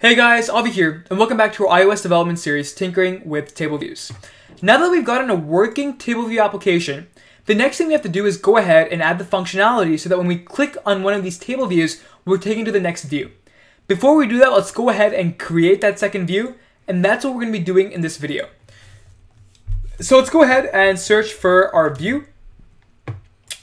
Hey guys, Avi here, and welcome back to our iOS development series, Tinkering with Table Views. Now that we've gotten a working table view application, the next thing we have to do is go ahead and add the functionality so that when we click on one of these table views, we're taken to the next view. Before we do that, let's go ahead and create that second view, and that's what we're going to be doing in this video. So let's go ahead and search for our view.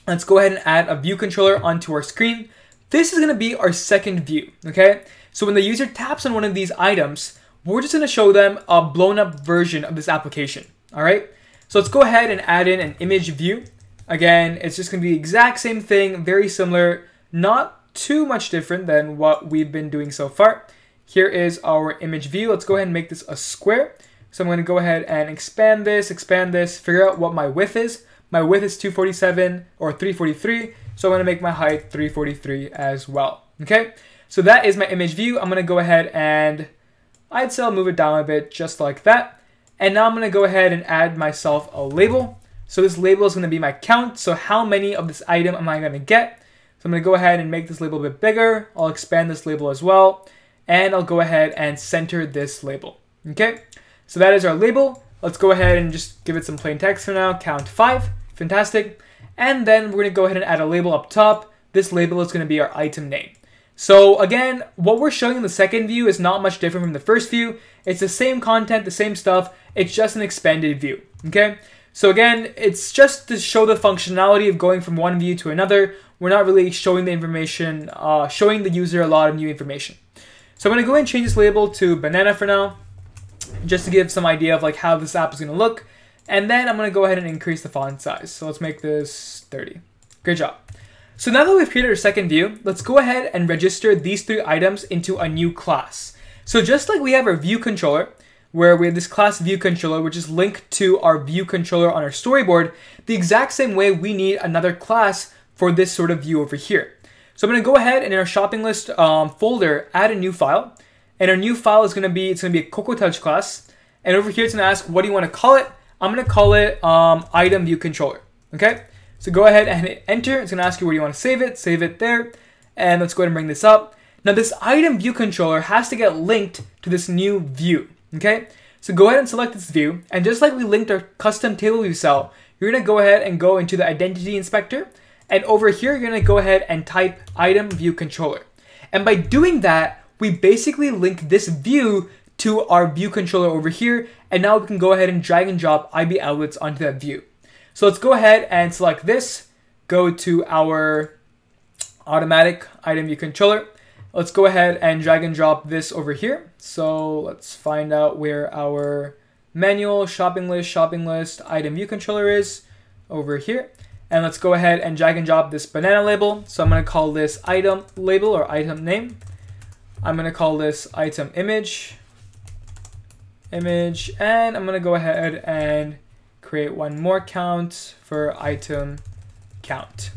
Let's go ahead and add a view controller onto our screen. This is going to be our second view, okay? So when the user taps on one of these items, we're just going to show them a blown up version of this application. All right. So let's go ahead and add in an image view. Again, it's just going to be the exact same thing, very similar, not too much different than what we've been doing so far. Here is our image view. Let's go ahead and make this a square. So I'm going to go ahead and expand this, expand this, figure out what my width is. My width is 247 or 343. So I'm to make my height 343 as well. Okay. So that is my image view. I'm going to go ahead and I'd say I'll move it down a bit just like that. And now I'm going to go ahead and add myself a label. So this label is going to be my count. So how many of this item am I going to get? So I'm going to go ahead and make this label a bit bigger. I'll expand this label as well. And I'll go ahead and center this label. Okay, so that is our label. Let's go ahead and just give it some plain text for now. Count five. Fantastic. And then we're going to go ahead and add a label up top. This label is going to be our item name. So again, what we're showing in the second view is not much different from the first view. It's the same content, the same stuff, it's just an expanded view, okay? So again, it's just to show the functionality of going from one view to another. We're not really showing the information, uh, showing the user a lot of new information. So I'm gonna go ahead and change this label to banana for now, just to give some idea of like how this app is gonna look. And then I'm gonna go ahead and increase the font size. So let's make this 30. Great job. So now that we've created our second view, let's go ahead and register these three items into a new class. So just like we have our view controller, where we have this class view controller, which is linked to our view controller on our storyboard, the exact same way we need another class for this sort of view over here. So I'm going to go ahead and in our shopping list um, folder, add a new file. And our new file is going to be, it's to be a Cocoa Touch class. And over here, it's going to ask, what do you want to call it? I'm going to call it um, item view controller. Okay. So go ahead and hit enter. It's going to ask you where you want to save it. Save it there. And let's go ahead and bring this up. Now this item view controller has to get linked to this new view. Okay. So go ahead and select this view. And just like we linked our custom table view cell, you're going to go ahead and go into the identity inspector. And over here, you're going to go ahead and type item view controller. And by doing that, we basically link this view to our view controller over here. And now we can go ahead and drag and drop IB outlets onto that view. So let's go ahead and select this, go to our automatic item view controller. Let's go ahead and drag and drop this over here. So let's find out where our manual shopping list, shopping list, item view controller is over here. And let's go ahead and drag and drop this banana label. So I'm to call this item label or item name. I'm to call this item image, image, and I'm to go ahead and create one more count for item count.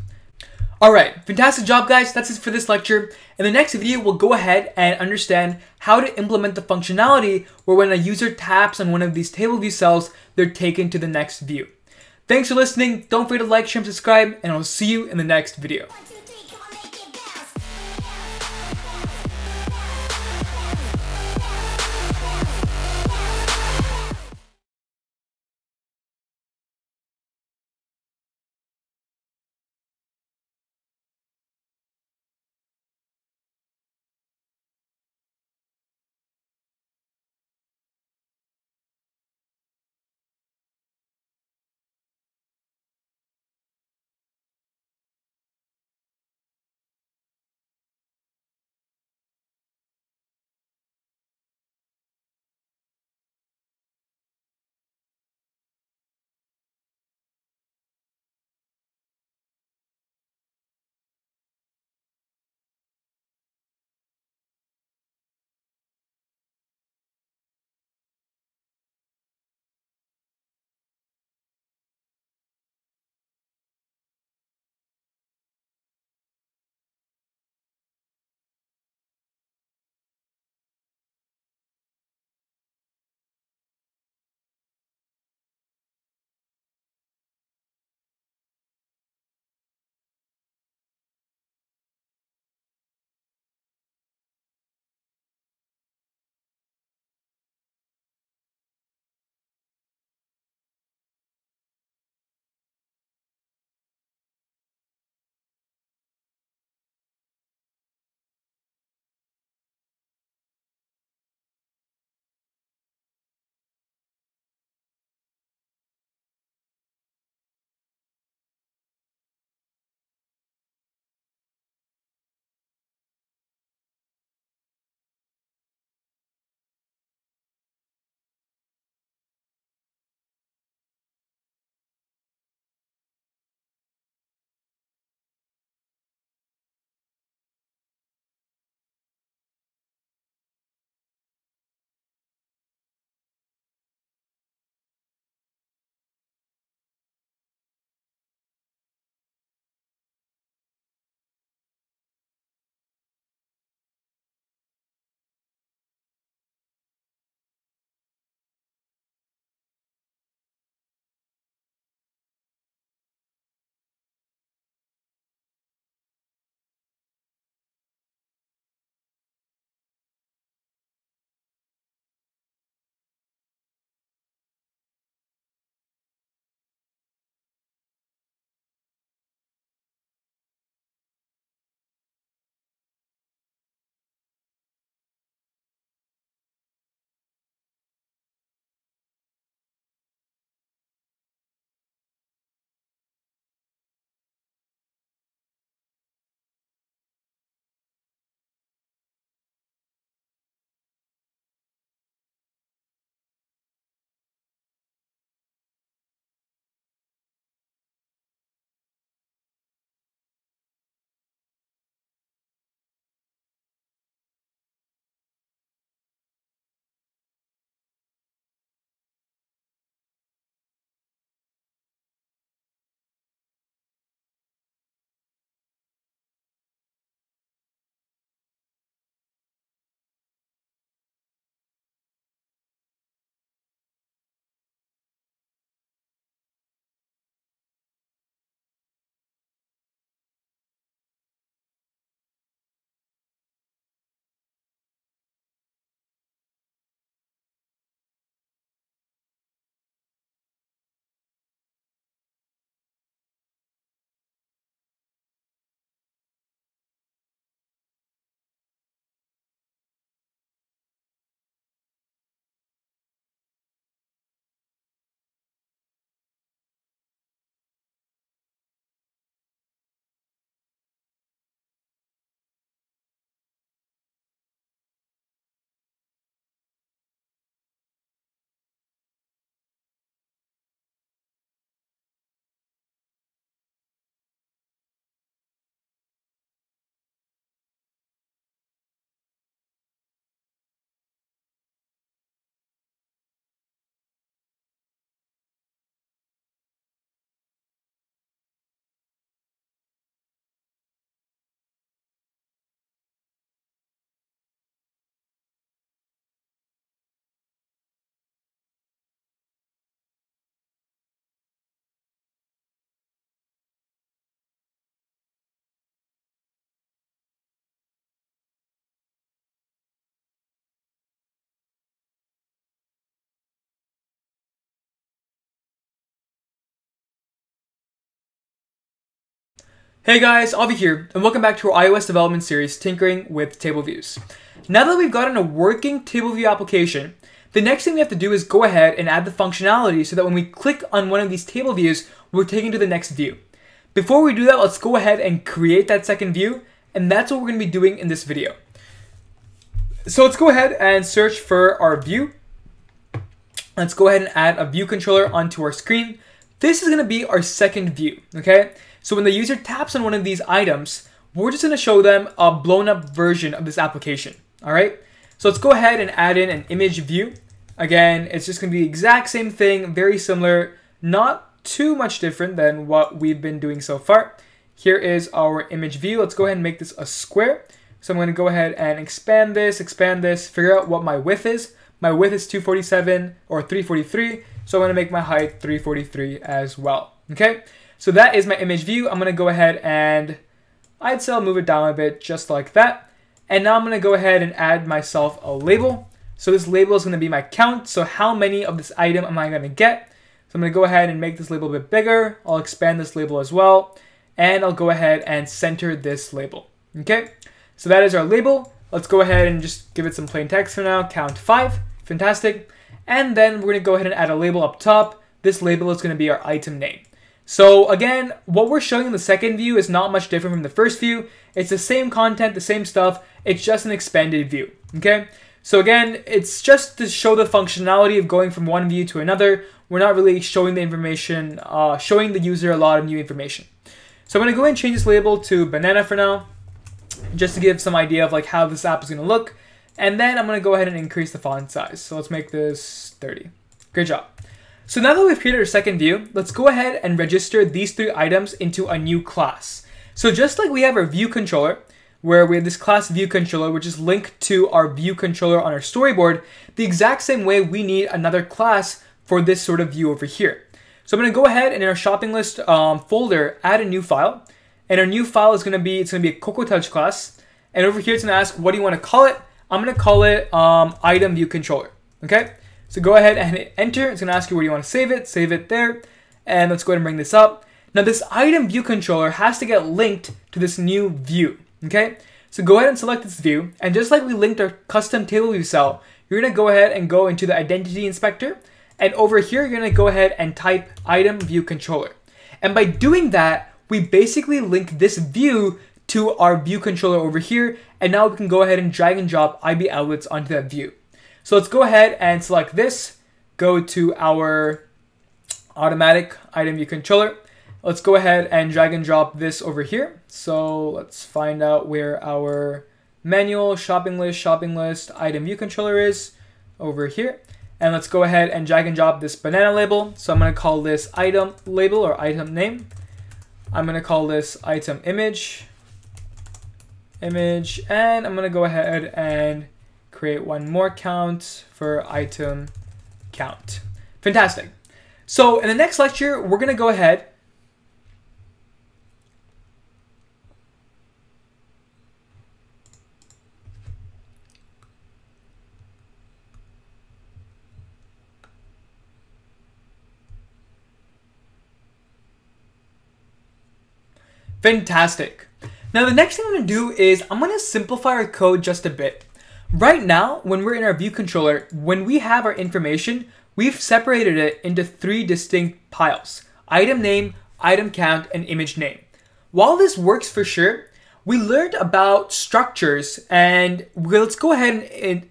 Alright, fantastic job guys, that's it for this lecture. In the next video, we'll go ahead and understand how to implement the functionality where when a user taps on one of these table view cells, they're taken to the next view. Thanks for listening, don't forget to like, share, and subscribe, and I'll see you in the next video. Hey guys, Avi here, and welcome back to our iOS development series, Tinkering with Table Views. Now that we've gotten a working table view application, the next thing we have to do is go ahead and add the functionality so that when we click on one of these table views, we're taken to the next view. Before we do that, let's go ahead and create that second view, and that's what we're going to be doing in this video. So let's go ahead and search for our view. Let's go ahead and add a view controller onto our screen. This is going to be our second view, okay? So when the user taps on one of these items, we're just going to show them a blown up version of this application, all right? So let's go ahead and add in an image view. Again, it's just going to be the exact same thing, very similar, not too much different than what we've been doing so far. Here is our image view. Let's go ahead and make this a square. So I'm going to go ahead and expand this, expand this, figure out what my width is. My width is 247 or 343, so I'm to make my height 343 as well. Okay, so that is my image view. I'm going to go ahead and I'd say I'll move it down a bit just like that. And now I'm going to go ahead and add myself a label. So this label is going to be my count. So how many of this item am I going to get? So I'm to go ahead and make this label a bit bigger. I'll expand this label as well. And I'll go ahead and center this label. Okay, so that is our label. Let's go ahead and just give it some plain text for now. Count 5. Fantastic. And then we're going to go ahead and add a label up top. This label is going to be our item name. So again, what we're showing in the second view is not much different from the first view. It's the same content, the same stuff. It's just an expanded view, okay? So again, it's just to show the functionality of going from one view to another. We're not really showing the information, uh, showing the user a lot of new information. So I'm gonna go ahead and change this label to banana for now, just to give some idea of like how this app is gonna look. And then I'm gonna go ahead and increase the font size. So let's make this 30. Great job. So now that we've created our second view, let's go ahead and register these three items into a new class. So just like we have our view controller, where we have this class view controller, which is linked to our view controller on our storyboard, the exact same way we need another class for this sort of view over here. So I'm gonna go ahead and in our shopping list um, folder, add a new file. And our new file is gonna be, it's gonna be a Cocoa Touch class. And over here it's gonna ask, what do you wanna call it? I'm gonna call it um, item view controller, okay? So go ahead and hit enter. It's gonna ask you where you wanna save it. Save it there. And let's go ahead and bring this up. Now this item view controller has to get linked to this new view, okay? So go ahead and select this view. And just like we linked our custom table view cell, you're gonna go ahead and go into the identity inspector. And over here, you're gonna go ahead and type item view controller. And by doing that, we basically link this view to our view controller over here. And now we can go ahead and drag and drop IB outlets onto that view. So let's go ahead and select this, go to our automatic item view controller. Let's go ahead and drag and drop this over here. So let's find out where our manual, shopping list, shopping list, item view controller is over here. And let's go ahead and drag and drop this banana label. So I'm gonna call this item label or item name. I'm gonna call this item image, image, and I'm gonna go ahead and create one more count for item count. Fantastic. So in the next lecture, we're going to go ahead Fantastic. Now the next thing I'm going to do is I'm going to simplify our code just a bit. Right now, when we're in our view controller, when we have our information, we've separated it into three distinct piles. Item name, item count, and image name. While this works for sure, we learned about structures and let's go ahead and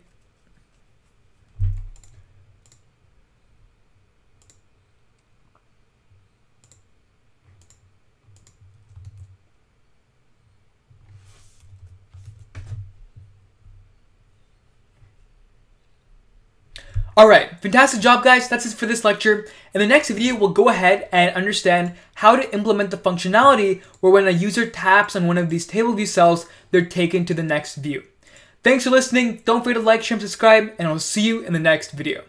Alright, fantastic job guys, that's it for this lecture. In the next video, we'll go ahead and understand how to implement the functionality where when a user taps on one of these table view cells, they're taken to the next view. Thanks for listening, don't forget to like, share, and subscribe, and I'll see you in the next video.